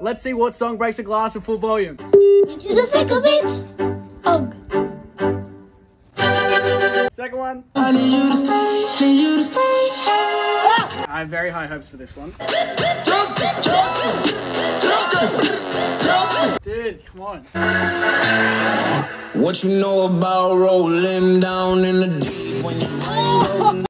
Let's see what song breaks a glass at full volume. Into the thick of it. Ugh. Second one. I need you to stay, need you to stay. I have very high hopes for this one. Dude, come on. What you know about rolling down in the deep.